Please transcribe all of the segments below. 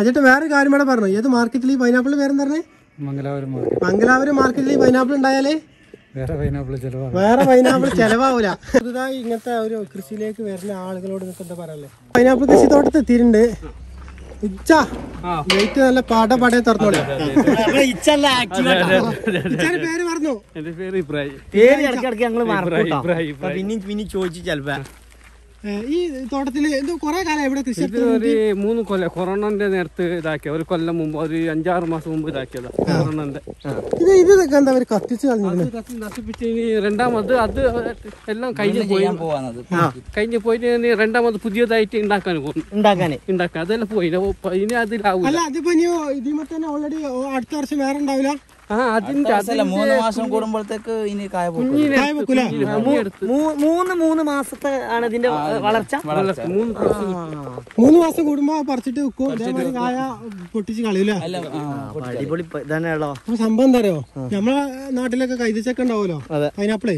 അജേട്ട് വേറെ കാര്യം കൂടെ പറഞ്ഞു. ഏത് മാർക്കറ്റിൽ ഈ പൈനാപ്പിൾ പേരെന്താ പറഞ്ഞേ? മംഗലാപുരം മാർക്കറ്റ് മംഗലാപുരം മാർക്കറ്റിൽ ഈ പൈനാപ്പിൾ ഉണ്ടായാലേ? വേറെ പൈനാപ്പിൾ ചിലവാണ് വേറെ പൈനാപ്പിൾ ചെലവാവൂല. പുതുതായി ഇങ്ങനത്തെ ഒരു കൃഷിയിലേക്ക് വരുന്ന ആളുകളോട് നിങ്ങൾക്ക് എന്താ പറയല്ലേ പൈനാപ്പിൾ കൃഷി തോട്ടത്തിൽ എത്തിയിട്ടുണ്ട്. ഇച്ച വെയിറ്റ് നല്ല പാട പാടേ തുറന്നോളെ. പേര് പറഞ്ഞു പേര് ഇടയ്ക്കിടയ്ക്ക് പിന്നെ ചോദിച്ചു ചെലപ്പോ. ഈ തോട്ടത്തിൽ എന്തോ കൊറേ കാലം ഇവിടെ കൃഷി ഒരു മൂന്ന് കൊല്ലം കൊറോണന്റെ നേരത്ത് ഇതാക്കിയ ഒരു കൊല്ലം മുമ്പ് ഒരു അഞ്ചാറ് മാസം മുമ്പ് ഇതാക്കിയതാ കൊറോണന്റെ. ഇത് ഇത് ഇതൊക്കെ എന്താ അവർ കത്തിച്ച് കത്തി നശിപ്പിച്ച് ഇനി രണ്ടാമത് അത് എല്ലാം കഴിഞ്ഞ് പോയി. കഴിഞ്ഞ് പോയിട്ട് ഇനി രണ്ടാമത് പുതിയതായിട്ട് ഉണ്ടാക്കാൻ പോകും ഉണ്ടാക്കാന്? ഉണ്ടാക്കാൻ അതെല്ലാം പോയി. ഇനി അതിലാവും അല്ല അതിപ്പോ ഇനി ഇതിമ തന്നെ ഓൾറെഡി അടുത്ത വർഷം വേറെ ഉണ്ടാവില്ല? മൂന്ന് മാസം കൂടുമ്പോഴത്തേക്ക് ഇനി കായ മൂന്ന് മൂന്ന് മാസത്തെ ആണ് ഇതിന്റെ വളർച്ച. മൂന്ന് മൂന്ന് മാസം കൂടുമ്പോ പറിച്ചിട്ട് വെക്കും. കായ പൊട്ടിച്ച് കളയൂല? അടിപൊളി സംഭവം എന്താ അറിയോ? നമ്മളെ നാട്ടിലൊക്കെ കൈതച്ചൊക്കെ ഉണ്ടാവുമല്ലോ? അതിനപ്പളേ പൈനാപ്പിളേ?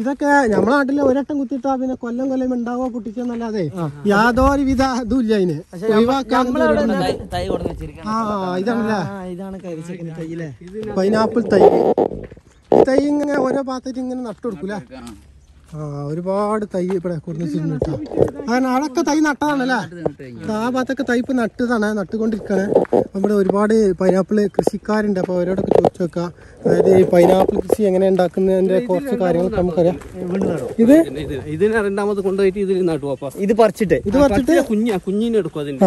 ഇതൊക്കെ നമ്മളെ നാട്ടിലെ ഒരട്ടം കുത്തിട്ടാ പിന്നെ കൊല്ലം കൊല്ലം ഉണ്ടാവോ പൊട്ടിച്ചെന്നല്ലാതെ യാതൊരു വിധ ഇതും ഇല്ല അതിന്. ഒഴിവാക്കാൻ തൈ ആ ഇതാണല്ലേ ആ ഇതാണ് കരിച്ചക്കിന് തൈയില്ലേ പൈനാപ്പിൾ തൈ തൈ ഇങ്ങനെ ഓരോ ഭാഗത്തായിട്ട് ഇങ്ങനെ നട്ടു കൊടുക്കൂല ആ ഒരുപാട് തൈ ഇവിടെ കൊടുത്തിട്ടുണ്ട് കേട്ടോ അവിടെയൊക്കെ തൈ നട്ടതാണല്ലേ ആ ഭാഗത്തൊക്കെ തൈ ഇപ്പൊ നട്ടതാണ് നട്ടുകൊണ്ടിരിക്കുകയാണ് നമ്മുടെ ഒരുപാട് പൈനാപ്പിൾ കൃഷിക്കാരുണ്ട് അപ്പോൾ അവരോടൊക്കെ ചോദിച്ചു നോക്കാം. അതായത് ഈ പൈനാപ്പിൾ കൃഷി എങ്ങനെ ഉണ്ടാക്കുന്നതിന്റെ കുറച്ച് കാര്യങ്ങളൊക്കെ നമുക്കറിയാം. ഇത്? ഇതിന് രണ്ടാമത് കൊണ്ടുപോയിട്ട് ഇതിന് നടുവാ ഇത് പറിച്ചിട്ട്. ഇത് പറിച്ചിട്ട്? കുഞ്ഞ കുഞ്ഞിനെ എടുക്കും അതിന്റെ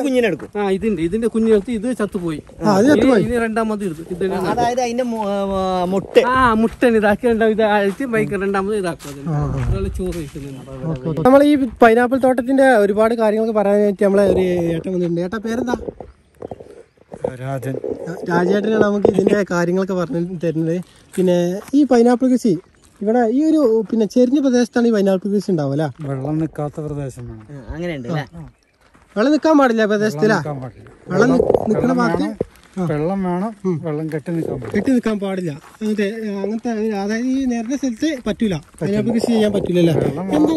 കുഞ്ഞിനെ എടുക്കും. ആ ഇതിന്റെ ഇതിന്റെ കുഞ്ഞെടുത്ത് ഇത് ചത്തുപോയി. ഇനി- ഇനി രണ്ടാമത് അതായത് അതിന്റെ മുട്ട. ആ മുട്ടൻ ഇതാക്കി രണ്ടാമത് ഇത് അഴിച്ച് ബൈക്ക് രണ്ടാമത് ഇതാക്കും. നമ്മൾ ഈ പൈനാപ്പിൾ തോട്ടത്തിന്റെ ഒരുപാട് കാര്യങ്ങളൊക്കെ വേണ്ടി നമ്മളെ ഒരു ഏട്ടൻ വന്നിട്ടുണ്ട്. ഏട്ടാ പേരെന്താ? രാജൻ. രാജേട്ടനാണ് നമുക്ക് ഇതിന്റെ കാര്യങ്ങളൊക്കെ പറഞ്ഞു തരുന്നത്. പിന്നെ ഈ പൈനാപ്പിൾ കൃഷി ഇവിടെ ഈ ഒരു പിന്നെ ചെരിഞ്ഞ പ്രദേശത്താണ് ഈ പൈനാപ്പിൾ കൃഷി ഉണ്ടാവുക വെള്ളം നിൽക്കാത്ത പ്രദേശം വേണം അങ്ങനെയുണ്ട് അല്ലേ? വെള്ളം നിൽക്കാൻ പാടില്ല പ്രദേശത്തിലാ? വെള്ളം നിൽക്കുന്ന ഭാഗത്ത്? വെള്ളം വേണം വെള്ളം കെട്ടി നിൽക്കാൻ കെട്ടി നിൽക്കാൻ പാടില്ല. അങ്ങനത്തെ അങ്ങനത്തെ അതായത് ഈ നേരത്തെ സ്ഥലത്ത് പറ്റൂല. അതിനകത്ത് കൃഷി ചെയ്യാൻ പറ്റൂലല്ലേ? എന്താ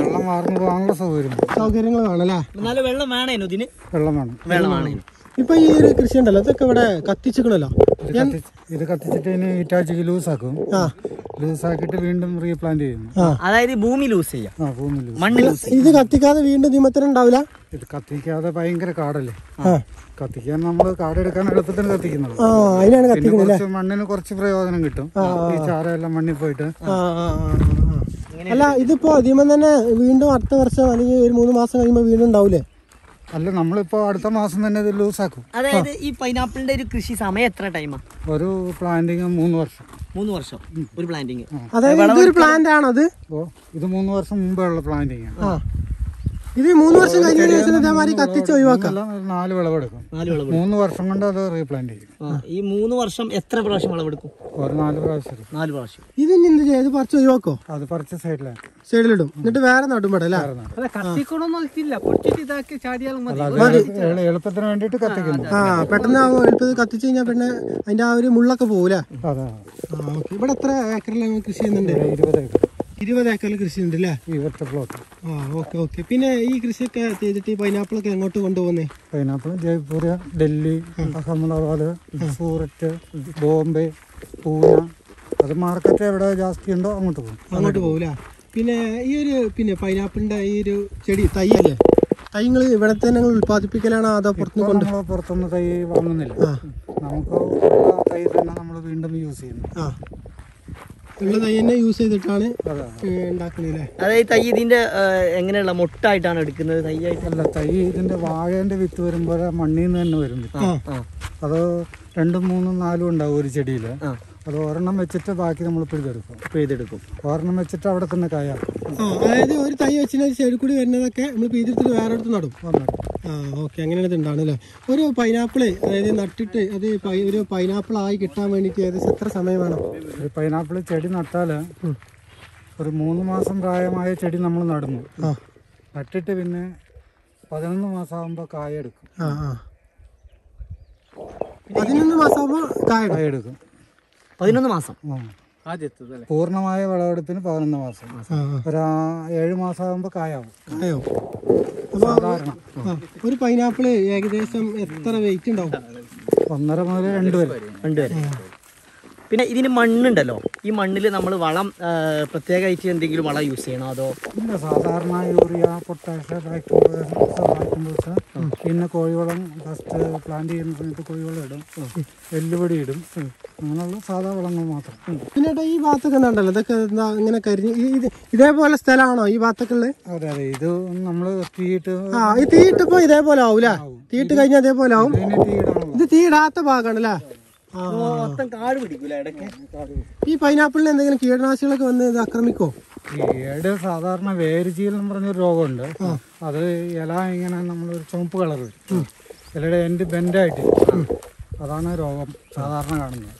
വെള്ളം വാർന്നു പോകാനുള്ള സൗകര്യം. സൗകര്യങ്ങൾ വേണല്ലേ? എന്നാലും വെള്ളം വേണേനു ഇതിന്? വെള്ളം വേണം. വെള്ളം വേണേനു. ഇപ്പൊ ഈ ഒരു കൃഷി ഉണ്ടല്ലോ ഇതൊക്കെ ഇവിടെ കത്തിച്ചിക്കണല്ലോ? ഇത് കത്തിച്ചിട്ട് ഇറ്റാച്ചിക്ക് ലൂസാക്കും. ലൂസാക്കിട്ട് ലൂസാക്കിയിട്ട് വീണ്ടും റീപ്ലാന്റ് ചെയ്യും അതായത് ഭൂമി ലൂസ് ചെയ്യാം. ആ ഭൂമി ലൂസ് മണ്ണ് ലൂസ് ഇത് കത്തിക്കാതെ വീണ്ടും നിമത്തരം ഉണ്ടാവില്ല ഇത് കത്തിക്കാതെ ഭയങ്കര കാടല്ലേ? ആ. കത്തിക്കാൻ നമ്മൾ കാടെടുക്കാൻ എളുപ്പത്തിന് കത്തിക്കുന്നത്. ആ അതിനാണ് കത്തിക്കുന്നത് മണ്ണിന് കുറച്ച് പ്രയോജനം കിട്ടും. ഈ ചാരമെല്ലാം മണ്ണിൽ പോയിട്ട്. അല്ല ഇതിപ്പോ അധികം തന്നെ വീണ്ടും അടുത്ത വർഷം അല്ലെങ്കിൽ ഒരു മൂന്ന് മാസം കഴിയുമ്പോ വീണ്ടും ഉണ്ടാവൂലേ? അല്ല നമ്മളിപ്പോ അടുത്ത മാസം തന്നെ ഇത് ലൂസ് ആക്കും അതായത് ഈ പൈനാപ്പിളിന്റെ ഒരു കൃഷി സമയം എത്ര ടൈമാ ഒരു പ്ലാന്റിങ് മൂന്ന് വർഷം. മൂന്ന് വർഷം. ഒരു പ്ലാന്റിങ് അതായത് പ്ലാന്റ് ആണത് ഓ ഇത് മൂന്ന് വർഷം മുമ്പേ ഉള്ള പ്ലാന്റിങ് ആ. ഇത് മൂന്ന് വർഷം കഴിഞ്ഞ ശേഷം ഇതേമാതിരി കത്തിച്ച് ഒഴിവാക്കാം. നാല് വിളവെടുക്കും. നാല് വിളവ് മൂന്ന് വർഷം കൊണ്ട് അത് റീപ്ലാന്റ് ചെയ്യും. ഈ മൂന്ന് വർഷം എത്ര പ്രാവശ്യം വിളവെടുക്കും? ഒരു നാല് പ്രാവശ്യം. നാല് പ്രാവശ്യം. ഇത് എന്ത് ചെയ്യാം? ഇത് പറിച്ച് ഒഴിവാക്കോ? അത് പറിച്ച സൈഡിലാണ് സൈഡിലിടും എന്നിട്ട് വേറെ നടുമ്പട അല്ലേ? അല്ല എളുപ്പത്തിന് വേണ്ടിയിട്ട് കത്തിക്കുന്നു. ആ പെട്ടെന്ന് എളുപ്പത്തിൽ കത്തിച്ച് കഴിഞ്ഞാൽ പിന്നെ അതിന്റെ ആ ഒരു മുള്ളൊക്കെ പോകൂല ഇവിടെ എത്ര ഏക്കറിൽ കൃഷി ചെയ്യുന്നുണ്ട്? ഇരുപത് ഏക്കർ. ഇരുപത് ഏക്കറിൽ കൃഷി ഉണ്ട് അല്ലേ പ്ലോട്ട് ആ ഓക്കെ ഓക്കെ. പിന്നെ ഈ കൃഷിയൊക്കെ ചെയ്തിട്ട് ഈ പൈനാപ്പിൾ ഒക്കെ എങ്ങോട്ട് കൊണ്ടുപോകുന്നേ? പൈനാപ്പിൾ ജയ്പൂർ ഡൽഹി അഹമ്മദാബാദ് സൂററ്റ് ബോംബെ പൂന. അത് മാർക്കറ്റ് എവിടെ ജാസ്തി ഉണ്ടോ അങ്ങോട്ട് പോകും. അങ്ങോട്ട് പോകൂല. പിന്നെ ഈ ഒരു പിന്നെ പൈനാപ്പിളിന്റെ ഈ ഒരു ചെടി തൈ അല്ലേ? തൈങ്ങൾ ഇവിടെ തന്നെ നിങ്ങൾ ഉൽപ്പാദിപ്പിക്കലാണോ അതോ പുറത്തുനിന്ന് കൊണ്ട് പുറത്തുനിന്ന് പുറത്തൊന്നും തൈ വാങ്ങുന്നില്ല. നമുക്ക് തൈ തന്നെ നമ്മൾ വീണ്ടും യൂസ് ചെയ്യുന്നു. ആ. ഉള്ള തൈ തന്നെ യൂസ് ചെയ്തിട്ടാണ് അതാ. ഉണ്ടാക്കണല്ലേ അതായത് തൈ ഇതിന്റെ എങ്ങനെയുള്ള മൊട്ടായിട്ടാണ് എടുക്കുന്നത്? തൈ അല്ല തൈ ഇതിന്റെ വാഴേന്റെ വിത്ത് വരുമ്പോൾ മണ്ണിൽ നിന്ന് തന്നെ വരും വിത്ത്. ആ ആ. അത് രണ്ടും മൂന്നും നാലും ഉണ്ടാവും ഒരു ചെടിയിൽ ആ. അത് ഒരെണ്ണം വെച്ചിട്ട് ബാക്കി നമ്മൾ പിഴുതെടുക്കും പിഴുതെടുക്കും ഒരെണ്ണം വെച്ചിട്ട് അവിടെ തന്നെ കായ. അതായത് ഒരു തൈ വെച്ചിട്ട് സൈഡിൽ കൂടി വരുന്നതൊക്കെ നമ്മൾ പെയ്തെടുത്തിട്ട് വേറെ അടുത്ത് നടും. ആ ഓക്കെ അങ്ങനെയാണ് ഇത് ഉണ്ടാണല്ലേ ഒരു പൈനാപ്പിൾ അതായത് നട്ടിട്ട് അത് ഒരു പൈനാപ്പിൾ ആയി കിട്ടാൻ വേണ്ടിയിട്ട് ഏകദേശം എത്ര സമയം വേണം? ഒരു പൈനാപ്പിൾ ചെടി നട്ടാൽ ഒരു മൂന്ന് മാസം പ്രായമായ ചെടി നമ്മൾ നടന്നു. നട്ടിട്ട് പിന്നെ പതിനൊന്ന് മാസം ആകുമ്പോൾ കായ എടുക്കും. പതിനൊന്ന് മാസമാകുമ്പോൾ കായ കായ എടുക്കും. പതിനൊന്ന് മാസം. പൂർണമായ വിളവെടുപ്പിന് പതിനൊന്ന് മാസം. ഒരു ഏഴു മാസം ആകുമ്പോൾ കായാവും. ഒരു പൈനാപ്പിൾ ഏകദേശം എത്ര വെയിറ്റ് ഉണ്ടാവും? ഒന്നര മുതൽ രണ്ട് വരെ. രണ്ടുപേരെ പിന്നെ ഇതിന് മണ്ണുണ്ടല്ലോ. ഈ മണ്ണിൽ നമ്മൾ വളം പ്രത്യേകമായിട്ട് എന്തെങ്കിലും വളം യൂസ് ചെയ്യണോ അതോ? ഇല്ല സാധാരണ യൂറിയ പൊട്ടാഷ് പിന്നെ കോഴിവളം ഫസ്റ്റ് പ്ലാന്റ് ചെയ്യുന്ന സമയത്ത് കോഴിവളം ഇടും. എല്ലുപൊടി ഇടും. അങ്ങനെയുള്ള സാധാ വളങ്ങൾ മാത്രം. പിന്നെ ഈ ഭാഗത്തൊക്കെ ഉണ്ടല്ലോ ഇതൊക്കെ എന്താ ഇങ്ങനെ കരിഞ്ഞ് ഇത് ഇതേപോലെ സ്ഥലമാണോ ഈ ഭാഗത്തൊക്കെ ഉള്ളത് അതെ അതെ ഇത് നമ്മൾ തീയിട്ട് ആ ഈ തീയിട്ടപ്പോ ഇതേപോലെ ആവൂല തീയിട്ട് കഴിഞ്ഞാൽ അതേപോലെ ആവും. ഇത് തീയിടാത്ത ഭാഗമാണ് അല്ലേ ആ മൊത്തം കാട് പിടിക്കൂല ഇടയ്ക്ക്? ഈ പൈനാപ്പിളിന് എന്തെങ്കിലും കീടനാശികളൊക്കെ വന്ന് ഇത് ആക്രമിക്കോ? ഏട് സാധാരണ വേരുചീൽ എന്ന് പറഞ്ഞൊരു രോഗമുണ്ട്. അത് ഇല ഇങ്ങനെ നമ്മളൊരു ചുവപ്പ് കളർ വരും ഇലയുടെ എൻഡ് ബെൻഡായിട്ട് അതാണ് രോഗം സാധാരണ കാണുന്നത്.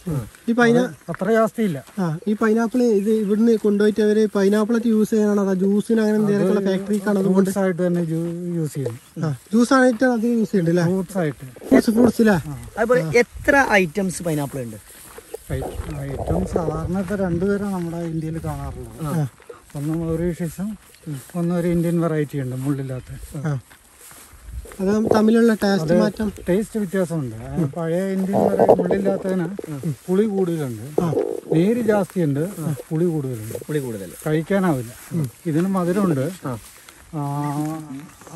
ഈ പൈനാ അത്ര ജാസ്തിയില്ല ആ ഈ പൈനാപ്പിൾ ഇത് ഇവിടുന്ന് കൊണ്ടുപോയിട്ട് അവർ പൈനാപ്പിളൊക്കെ യൂസ് ചെയ്യാനാണ് അതാ ജ്യൂസിന് അങ്ങനെ എന്തെങ്കിലും ഫാക്ടറിക്കാണ് ആയിട്ട് തന്നെ യൂസ് ചെയ്യും. ജ്യൂസ് ആയിട്ട് അത് യൂസ് ചെയ്യണ്ടല്ലേ ഫ്രൂട്ട്സ് ആയിട്ട്. ഫ്രൂട്ട്സ് ഫ്രൂട്ട്സ് അല്ലേ അതുപോലെ എത്ര ഐറ്റംസ് പൈനാപ്പിൾ ഉണ്ട്? ഏറ്റവും സാധാരണ ഇപ്പൊ രണ്ടുതരം നമ്മുടെ ഇന്ത്യയിൽ കാണാറുള്ളത്. ഒന്ന് മൗറീഷ്യസും ഒന്ന് ഒരു ഇന്ത്യൻ വെറൈറ്റി ഉണ്ട് മുള്ളില്ലാത്ത. അത് തമ്മിലുള്ള ടേസ്റ്റ് മാറ്റം. ടേസ്റ്റ് വ്യത്യാസമുണ്ട്. പഴയ ഇന്ത്യൻ പുള്ളില്ലാത്തതിന് പുളി കൂടുതലുണ്ട്. നേര് ജാസ്തി ഉണ്ട് പുളി കൂടുതലുണ്ട്. പുളി കൂടുതൽ കഴിക്കാനാവില്ല. ഇതിന് മധുരമുണ്ട്. ആ,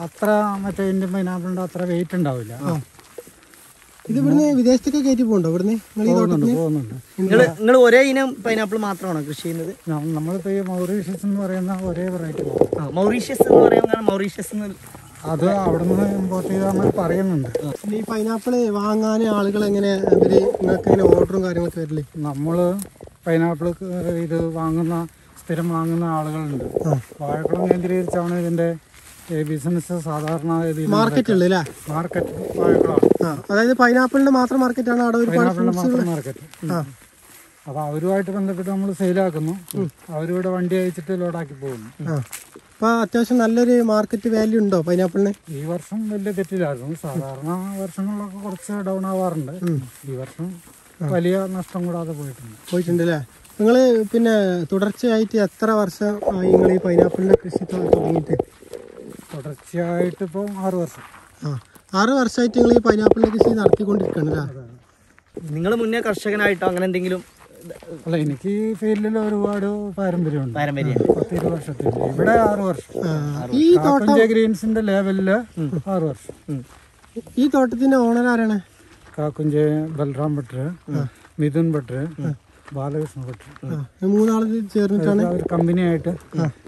അത്ര മറ്റേ ഇന്ത്യൻ പൈനാപ്പിളിന്റെ അത്ര വെയിറ്റ് ഉണ്ടാവില്ല. ഇത് ഇവിടുന്ന് വിദേശത്തൊക്കെ കയറ്റി പോകണ്ടോ? ഇവിടുന്ന് നിങ്ങൾ ഒരേ ഇനം പൈനാപ്പിൾ മാത്രമാണോ കൃഷി ചെയ്യുന്നത്? നമ്മളിപ്പോ ഈ മൗറീഷ്യസ് എന്ന് പറയുന്ന ഒരേ വെറൈറ്റി മൗറീഷ്യസ് എന്ന് പറയുന്ന മൗറീഷ്യസ് എന്ന് അവിടെ നിന്ന് ഇമ്പോർട്ട് ചെയ്താൽ പറയുന്നുണ്ട്. ഈ പൈനാപ്പിൾ വാങ്ങാൻ ആളുകൾ എങ്ങനെ അവർ നിങ്ങൾക്ക് ഇങ്ങനെ ഓർഡറും കാര്യങ്ങളൊക്കെ വരില്ലേ? നമ്മൾ പൈനാപ്പിൾ ഇത് വാങ്ങുന്ന സ്ഥിരം വാങ്ങുന്ന ആളുകളുണ്ട്. വാഴക്കുളം കേന്ദ്രീകരിച്ചാണ് ഇതിന്റെ ബിസിനസ് സാധാരണ മാർക്കറ്റ് അല്ലേ? മാർക്കറ്റ് അതായത് പൈനാപ്പിളിന്റെ മാത്രം മാർക്കറ്റാണ് അവിടെ പൈനാപ്പിളിന്റെ മാത്രം മാർക്കറ്റ് അപ്പൊ അവരുമായിട്ട് ബന്ധപ്പെട്ട് നമ്മൾ സെയിലാക്കുന്നു അവരിവിടെ വണ്ടി അയച്ചിട്ട് ലോഡാക്കി പോകുന്നു. അപ്പൊ അത്യാവശ്യം നല്ലൊരു മാർക്കറ്റ് വാല്യൂ ഉണ്ടോ പൈനാപ്പിളിന് ഈ വർഷം വലിയ തെറ്റില്ലായിരുന്നു. സാധാരണ വർഷങ്ങളിലൊക്കെ കുറച്ച് ഡൗൺ ആവാറുണ്ട്. ഈ വർഷം വലിയ നഷ്ടം കൂടാതെ പോയിട്ടുണ്ട്. പോയിട്ടുണ്ട് അല്ലേ നിങ്ങൾ പിന്നെ തുടർച്ചയായിട്ട് എത്ര വർഷം നിങ്ങൾ ഈ പൈനാപ്പിളിന്റെ കൃഷി തുടങ്ങിയിട്ട്? തുടർച്ചയായിട്ട് ഇപ്പോൾ ആറ് വർഷം. ആ. ആറ് വർഷമായിട്ട് നിങ്ങൾ ഈ പൈനാപ്പിളിന്റെ കൃഷി നടത്തിക്കൊണ്ടിരിക്കണല്ലേ നിങ്ങൾ മുന്നേ കർഷകനായിട്ടോ അങ്ങനെ എന്തെങ്കിലും അല്ല എനിക്ക് ഈ ഫീൽഡിൽ ഒരുപാട് പാരമ്പര്യമുണ്ട്. പാരമ്പര്യം പത്ത് വർഷത്തിൽ ഇവിടെ ആറ് വർഷം. ഈ തോട്ടം ഗ്രീൻസിന്റെ ലെവലിൽ ആറ് വർഷം. ഈ തോട്ടത്തിന്റെ ഓണർ ആരാണ്? കാക്കുഞ്ചെ ബൽറാം ഭട്ടർ മിഥുൻ ഭട്ടർ ബാലകൃഷ്ണ ഭട്ടർ മൂന്നാൾ ചേർന്നിട്ടാണ്? ഒരു കമ്പനിയായിട്ട്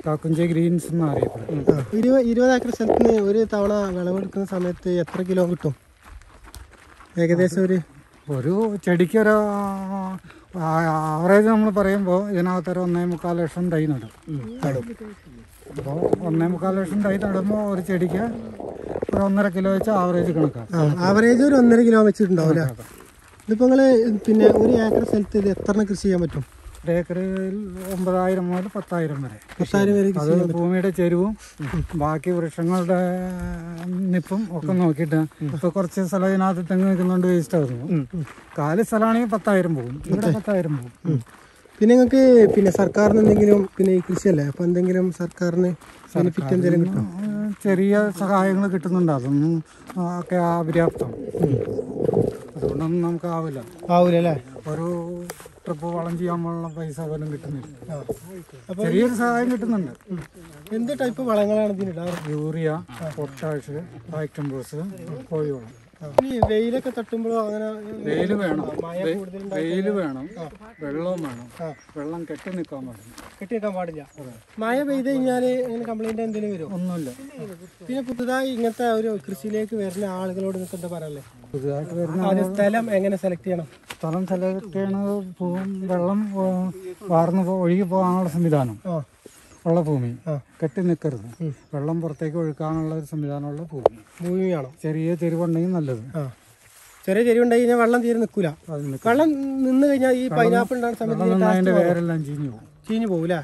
കാക്കുഞ്ചെ ഗ്രീൻസ് എന്ന് അറിയപ്പെടുന്നത്. ഇരുപത് ഇരുപത് ഏക്കർ സ്ഥലത്തിന് ഒരു തവണ വിളവെടുക്കുന്ന സമയത്ത് എത്ര കിലോ കിട്ടും? ഏകദേശം ഒരു ഒരു ചെടിക്ക് ഒരു ആവറേജ് നമ്മൾ പറയുമ്പോൾ ഇതിനകത്തൊരു ഒന്നേ മുക്കാൽ ലക്ഷം തൈ നടും. അപ്പോൾ ഒന്നേ മുക്കാൽ ലക്ഷം തൈ നടുമ്പോൾ ഒരു ചെടിക്ക് ഒരു ഒന്നര കിലോ വെച്ച് ആവറേജ് കണക്കാക്കാം ആവറേജ് ഒരു ഒന്നര കിലോ വെച്ചിട്ടുണ്ടാവും ഇതിപ്പോൾ നിങ്ങൾ പിന്നെ ഒരു ഏക്കർ സ്ഥലത്ത് ഇത് എത്ര കൃഷി ചെയ്യാൻ പറ്റും? ഏക്കറിൽ ഒമ്പതായിരം മുതൽ പത്തായിരം വരെ. പത്തായിരം വരെ അത് ഭൂമിയുടെ ചെരുവും ബാക്കി വൃക്ഷങ്ങളുടെ നിപ്പും ഒക്കെ നോക്കിയിട്ട് ഇപ്പൊ കുറച്ച് സ്ഥലം ഇതിനകത്ത് തെങ്ങ് നിൽക്കുന്നുണ്ട് വേസ്റ്റ് ആകുന്നു കാൽ സ്ഥലമാണെങ്കിൽ പത്തായിരം പോകും. ഇവിടെ പത്തായിരം പോകും. പിന്നെ നിങ്ങൾക്ക് പിന്നെ സർക്കാരിന് എന്തെങ്കിലും പിന്നെ ഈ കൃഷിയല്ലേ? അപ്പൊ എന്തെങ്കിലും സർക്കാരിന് ബെനിഫിറ്റ് എന്തെങ്കിലും കിട്ടും? ചെറിയ സഹായങ്ങൾ കിട്ടുന്നുണ്ട്. അതൊന്നും ഒക്കെ അപര്യാപ്തം. അതുകൊണ്ടൊന്നും നമുക്ക് ആവില്ല. ആവില്ല അല്ലേ? ഒരു ട്രിപ്പ് വളം ചെയ്യാൻ പോലുള്ള പൈസ പോലും കിട്ടുന്നില്ല. ചെറിയൊരു സഹായം കിട്ടുന്നുണ്ട്. എന്ത് ടൈപ്പ് വളങ്ങളാണ് ഇതിന്? യൂറിയ പൊട്ടാഷ് ഫാക്ടംബോസ് കോഴിവളം. വെയിലൊക്കെ തട്ടുമ്പോഴോ അങ്ങനെ വെയിൽ വേണം. വെയിൽ വേണം. വെള്ളവും വേണം. വെള്ളം കെട്ടി നിൽക്കാൻ പാടില്ല. കെട്ടി നിൽക്കാൻ പാടില്ല മഴ പെയ്ത് കഴിഞ്ഞാൽ അങ്ങനെ കംപ്ലൈന്റ് എന്തെങ്കിലും വരും ഒന്നുമില്ല. പിന്നെ പുതുതായി ഇങ്ങനത്തെ ഒരു കൃഷിയിലേക്ക് വരുന്ന ആളുകളോട് നിങ്ങൾക്ക് എന്താ പറയല്ലേ പുതുതായിട്ട് വരുന്ന സ്ഥലം എങ്ങനെ സെലക്ട് ചെയ്യണം? സ്ഥലം സെലക്ട് ചെയ്യണത് വെള്ളം വാർന്ന് ഒഴുകി പോകാനുള്ള സംവിധാനം. ഉള്ള ഭൂമി. കെട്ടി നിൽക്കരുത് വെള്ളം പുറത്തേക്ക് ഒഴുക്കാനുള്ള ഒരു സംവിധാനമുള്ള ഭൂമി. ഭൂമിയാണോ? ചെറിയ ചെരുവുണ്ടെങ്കിൽ നല്ലത്. ചെറിയ ചെരുവുണ്ടായി കഴിഞ്ഞാൽ വെള്ളം തീരെ നിൽക്കൂല. വെള്ളം നിന്ന് കഴിഞ്ഞാൽ ഈ പൈനാപ്പിൾ ഉണ്ടാകുന്ന സമയത്ത് വേരെല്ലാം ചീഞ്ഞു പോകും. ചീഞ്ഞു പോകൂലേ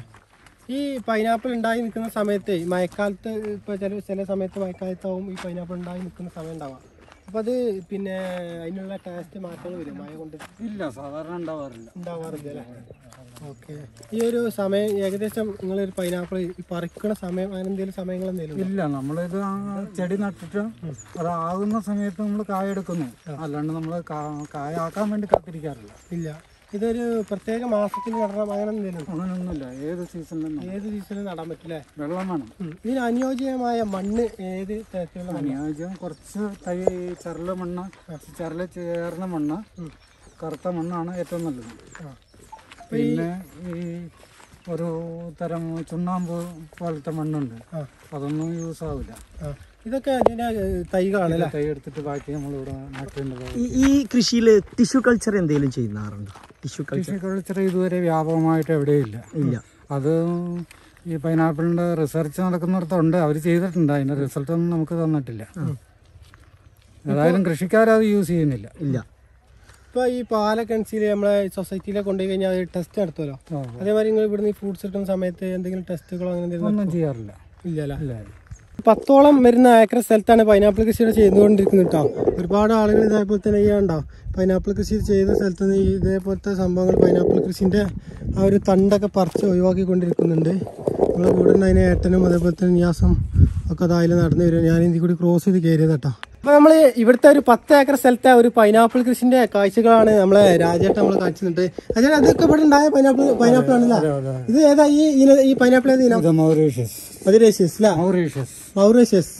ഈ പൈനാപ്പിൾ ഉണ്ടായി നിൽക്കുന്ന സമയത്ത് മഴക്കാലത്ത് ഇപ്പൊ ചില ചില സമയത്ത് മഴക്കാലത്താവും ഈ പൈനാപ്പിൾ ഉണ്ടായി നിൽക്കുന്ന സമയം ഉണ്ടാവാം അപ്പൊ അത് പിന്നെ അതിനുള്ള ടേസ്റ്റ് മാറ്റങ്ങൾ വരും മഴ കൊണ്ട്. ഇല്ല സാധാരണ ഉണ്ടാവാറില്ല. ഉണ്ടാവാറില്ല അല്ലേ? ഓക്കെ ഈ ഒരു സമയം ഏകദേശം നിങ്ങളൊരു പൈനാപ്പിൾ പറിക്കുന്ന സമയം അങ്ങനെ എന്തെങ്കിലും സമയങ്ങൾ എന്തെങ്കിലും ഇല്ല നമ്മളിത് ചെടി നട്ടിട്ട് അതാകുന്ന സമയത്ത് നമ്മൾ കായ എടുക്കുന്നു. അല്ലാണ്ട് നമ്മൾ കായ ആക്കാൻ വേണ്ടി കാത്തിരിക്കാറില്ല. ഇല്ല. ഇതൊരു പ്രത്യേക മാസത്തിൽ നടണം അങ്ങനെ എന്തെങ്കിലും? അങ്ങനെയൊന്നുമില്ല ഏത് സീസണിലും ഏത് സീസണിലും നടാൻ പറ്റില്ല? വെള്ളം വേണം. ഇതിന് അനുയോജ്യമായ മണ്ണ് ഏത് തരത്തിലുള്ള അനുയോജ്യം കുറച്ച് തൈ ചരൽ മണ്ണ് ചരൽ ചേർന്ന മണ്ണ് കറുത്ത മണ്ണാണ് ഏറ്റവും നല്ലത്. പിന്നെ ഈ ഒരു തരം ചുണ്ണാമ്പ് പോലത്തെ മണ്ണുണ്ട്. അതൊന്നും യൂസ് ആവില്ല. ഇതൊക്കെ തൈകളാണ് അല്ലേ? തൈ എടുത്തിട്ട് ബാക്കി നമ്മൾ ഇവിടെ ഈ ഈ കൃഷിയിൽ ടിഷ്യൂ കൾച്ചർ എന്തെങ്കിലും ചെയ്യുന്നാറുണ്ടോ? Tissue culture. കൾച്ചർ ഇതുവരെ വ്യാപകമായിട്ട് എവിടെയില്ല ഇല്ല. അത് ഈ പൈനാപ്പിളിന്റെ റിസർച്ച് നടക്കുന്നിടത്തുണ്ട് അവർ ചെയ്തിട്ടുണ്ട്. അതിന്റെ റിസൾട്ട് ഒന്നും നമുക്ക് തന്നിട്ടില്ല. ഏതായാലും കൃഷിക്കാരത് യൂസ് ചെയ്യുന്നില്ല. ഇല്ല. ഇപ്പൊ ഈ പാലക്കൻസിൽ നമ്മളെ സൊസൈറ്റിയിലെ കൊണ്ടുപോയി കഴിഞ്ഞാൽ ടെസ്റ്റ് നടത്തുമല്ലോ. അതേമാതിരി നിങ്ങൾ ഇവിടുന്ന് ഈ ഫ്രൂട്ട്സ് എടുക്കുന്ന സമയത്ത് എന്തെങ്കിലും ടെസ്റ്റുകളോ അങ്ങനെ എന്തെങ്കിലും ഒന്നും ചെയ്യാറില്ല. ഇല്ല ഇല്ല. പത്തോളം വരുന്ന ഏക്കർ സ്ഥലത്താണ് പൈനാപ്പിൾ കൃഷി ചെയ്തുകൊണ്ടിരിക്കുന്നത് കേട്ടോ ഒരുപാട് ആളുകൾ ഇതേപോലെ തന്നെ ചെയ്യാണ്ടോ പൈനാപ്പിൾ കൃഷി ചെയ്ത സ്ഥലത്ത് നിന്ന് ഇതേപോലത്തെ സംഭവങ്ങൾ പൈനാപ്പിൾ കൃഷിന്റെ ആ ഒരു തണ്ടൊക്കെ പറിച്ച് ഒഴിവാക്കിക്കൊണ്ടിരിക്കുന്നുണ്ട്. നമ്മളെ കൂടെ അതിന് ഏട്ടനും അതേപോലെ തന്നെ ന്യാസം ഒക്കെ അതായാലും നടന്നു വരും. ഞാൻ ഇതിൽ കൂടി ക്രോസ് ചെയ്ത് കയറിയത് കേട്ടോ അപ്പോൾ നമ്മൾ ഇവിടുത്തെ ഒരു പത്ത് ഏക്കർ സ്ഥലത്തെ ഒരു പൈനാപ്പിൾ കൃഷിന്റെ കാഴ്ചകളാണ് നമ്മളെ രാജേട്ടൻ നമ്മൾ കാണിച്ചിട്ടുണ്ട്. അതായത് അതൊക്കെ ഇവിടെ ഉണ്ടായ പൈനാപ്പിൾ പൈനാപ്പിൾ ആണല്ലോ? ഇത് ഏതാ ഈ ഈ പൈനാപ്പിൾ ഏത് മൗറീഷ്യസ്. മൗറീഷ്യസ്. മൗറേഷ്യസ്.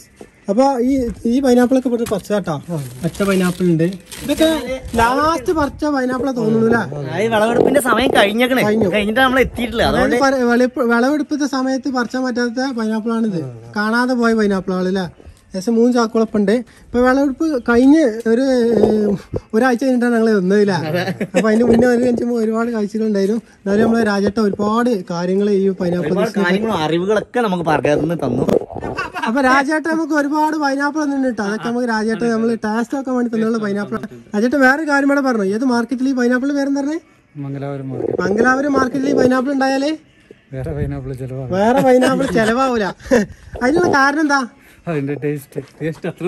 അപ്പൊ ഈ ഈ പൈനാപ്പിൾ ഒക്കെ ഇവിടെ പച്ച കേട്ടോ പച്ച പൈനാപ്പിൾ ഉണ്ട് ഇതൊക്കെ ലാസ്റ്റ് പറിച്ച പൈനാപ്പിളെ തോന്നുന്നു അല്ലേ ഈ വിളവെടുപ്പിന്റെ സമയം കഴിഞ്ഞേക്കണേ കഴിഞ്ഞിട്ട് നമ്മൾ എത്തിയിട്ടില്ല. വിളവെടുപ്പത്തെ സമയത്ത് പറിച്ചാൻ പറ്റാത്ത പൈനാപ്പിൾ ആണിത്. കാണാതെ പോയ പൈനാപ്പിൾ ആണല്ലേ ഏകദേശം മൂന്ന് ചാക്കുളപ്പം ഉണ്ട് ഇപ്പൊ വിളവെടുപ്പ് കഴിഞ്ഞ് ഒരു ഒരാഴ്ച കഴിഞ്ഞിട്ടാണ് ഞങ്ങൾ വന്നതില്ല അപ്പൊ അതിന്റെ മുന്നേ ഒരു കഴിച്ചുമ്പോൾ ഒരുപാട് കാഴ്ചകൾ ഉണ്ടായിരുന്നു. എന്നാലും നമ്മളെ രാജേട്ട ഒരുപാട് കാര്യങ്ങൾ ഈ പൈനാപ്പിൾ അറിവുകളൊക്കെ നമുക്ക് പകർന്ന് തന്നു. അപ്പൊ രാജേട്ട നമുക്ക് ഒരുപാട് പൈനാപ്പിൾ ഒന്നും കേട്ടോ അതൊക്കെ നമുക്ക് രാജേട്ട നമ്മൾ ടേസ്റ്റ് ഒക്കെ വേണ്ടി തന്നുള്ള പൈനാപ്പിൾ രാജേട്ട വേറെ കാര്യം കൂടെ പറഞ്ഞു. ഏത് മാർക്കറ്റിൽ ഈ പൈനാപ്പിൾ പേരെന്ന് പറഞ്ഞേ? മംഗലാപുരം മാർക്കറ്റ് മംഗലാപുരം മാർക്കറ്റിൽ ഈ പൈനാപ്പിൾ ഉണ്ടായാലേ? വേറെ പൈനാപ്പിൾ ചെലവാ. വേറെ പൈനാപ്പിൾ ചെലവാവൂല. അതിനുള്ള കാരണം എന്താ? അതിന്റെ ടേസ്റ്റ് ടേസ്റ്റ് അത്ര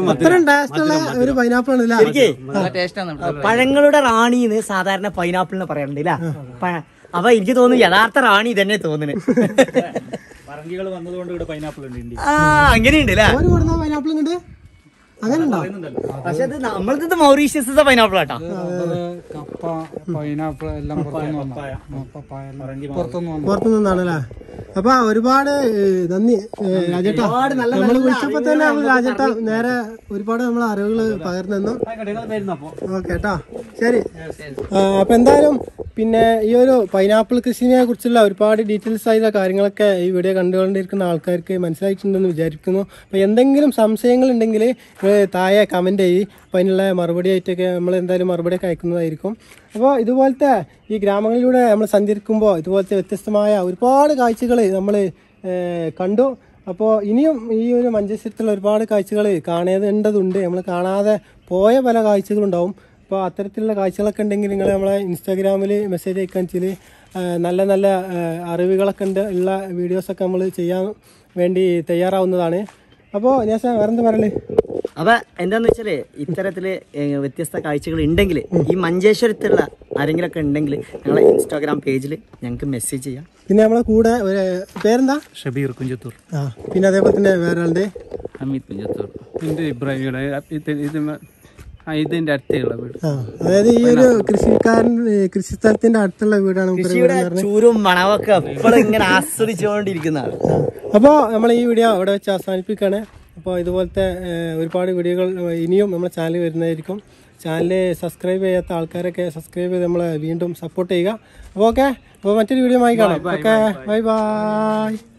ഒരു പൈനാപ്പിൾ ആണ് പഴങ്ങളുടെ റാണിന്ന് സാധാരണ പൈനാപ്പിളിനെ പറയാറുണ്ട് അപ്പൊ എനിക്ക് തോന്നുന്നു യഥാർത്ഥ റാണി തന്നെ തോന്നുന്നു. പറങ്കികൾ വന്നതുകൊണ്ട് ഇവിടെ പൈനാപ്പിൾ ഉണ്ട് ആ അങ്ങനെയുണ്ട് അല്ലേ പൈനാപ്പിൾ ഉണ്ട് പക്ഷെ ഇത് നമ്മളത് മൗറീഷ്യസ് പൈനാപ്പിൾ ആട്ടാ. കപ്പ പൈനാപ്പിൾ എല്ലാം പുറത്തുനിന്ന് വന്ന പപ്പായ അപ്പൊ ഒരുപാട് നന്ദി. രാജേട്ടാ നമ്മൾ വിളിച്ചപ്പോ തന്നെ രാജേട്ടാ നേരെ ഒരുപാട് നമ്മൾ അറിവുകൾ പകർന്നു തന്നു. ഓക്കെ കേട്ടോ. ശരി. അപ്പൊ എന്തായാലും പിന്നെ ഈ ഒരു പൈനാപ്പിൾ കൃഷിനെ കുറിച്ചുള്ള ഒരുപാട് ഡീറ്റെയിൽസ് ആയിട്ടുള്ള കാര്യങ്ങളൊക്കെ ഈ വീഡിയോ കണ്ടുകൊണ്ടിരിക്കുന്ന ആൾക്കാർക്ക് മനസ്സിലായിട്ടുണ്ടെന്ന് വിചാരിക്കുന്നു. അപ്പോൾ എന്തെങ്കിലും സംശയങ്ങൾ ഉണ്ടെങ്കിൽ താഴെ കമന്റ് ചെയ്യ്. അപ്പോൾ അതിനുള്ള മറുപടി ആയിട്ടൊക്കെ നമ്മൾ എന്തായാലും മറുപടിയൊക്കെ അയക്കുന്നതായിരിക്കും. അപ്പോൾ ഇതുപോലത്തെ ഈ ഗ്രാമങ്ങളിലൂടെ നമ്മൾ സഞ്ചരിക്കുമ്പോൾ ഇതുപോലത്തെ വ്യത്യസ്തമായ ഒരുപാട് കാഴ്ചകൾ നമ്മൾ കണ്ടു. അപ്പോൾ ഇനിയും ഈ ഒരു മഞ്ചേശ്വരത്തുള്ള ഒരുപാട് കാഴ്ചകൾ കാണേണ്ടതുണ്ട്. നമ്മൾ കാണാതെ പോയ പല കാഴ്ചകളുണ്ടാവും. അപ്പോൾ അത്തരത്തിലുള്ള കാഴ്ചകളൊക്കെ ഉണ്ടെങ്കിൽ നിങ്ങൾ നമ്മളെ ഇൻസ്റ്റാഗ്രാമിൽ മെസ്സേജ് അയക്കാൻ വെച്ചാൽ നല്ല നല്ല അറിവുകളൊക്കെ ഉണ്ട്. ഉള്ള വീഡിയോസൊക്കെ നമ്മൾ ചെയ്യാൻ വേണ്ടി തയ്യാറാവുന്നതാണ്. അപ്പോൾ ഞാൻ വേറെന്താ പറയൽ? അപ്പൊ എന്താന്ന് വെച്ചാൽ ഇത്തരത്തിൽ വ്യത്യസ്ത കാഴ്ചകൾ ഉണ്ടെങ്കിൽ ഈ മഞ്ചേശ്വരത്തുള്ള ആരെങ്കിലും ഒക്കെ ഉണ്ടെങ്കിൽ ഞങ്ങളെ ഇൻസ്റ്റാഗ്രാം പേജിൽ ഞങ്ങൾക്ക് മെസ്സേജ് ചെയ്യാം. പിന്നെ നമ്മളെ കൂടെ ഒരു പേരെന്താ? ഷബീർ കുഞ്ചത്തൂർ. ആ പിന്നെ അതേപോലെ തന്നെ വേറെ ആളുടെ അമിത് കുഞ്ചത്തൂർ ഇബ്രാഹിമിയുടെ ഇത് ഇത് മ- ആ, ഇതിന്റെ അടുത്തുള്ള വീട്. അതായത് ഈ ഒരു കൃഷിക്കാരൻ കൃഷി സ്ഥലത്തിന്റെ അടുത്തുള്ള വീടാണ് കൃഷിയുടെ ചൂരും മണവൊക്കെ ഇങ്ങനെ ആസ്വദിച്ചുകൊണ്ടിരിക്കുന്നതാണ്. അപ്പോൾ നമ്മൾ ഈ വീഡിയോ അവിടെ വെച്ച് അവസാനിപ്പിക്കുകയാണ് അപ്പോൾ ഇതുപോലത്തെ ഒരുപാട് വീഡിയോകൾ ഇനിയും നമ്മുടെ ചാനൽ വരുന്നതായിരിക്കും. ചാനൽ സബ്സ്ക്രൈബ് ചെയ്യാത്ത ആൾക്കാരൊക്കെ സബ്സ്ക്രൈബ് ചെയ്ത് നമ്മളെ വീണ്ടും സപ്പോർട്ട് ചെയ്യുക. അപ്പോൾ ഓക്കെ അപ്പോൾ മറ്റൊരു വീഡിയോ ആയി കാണാം. Okay bye bye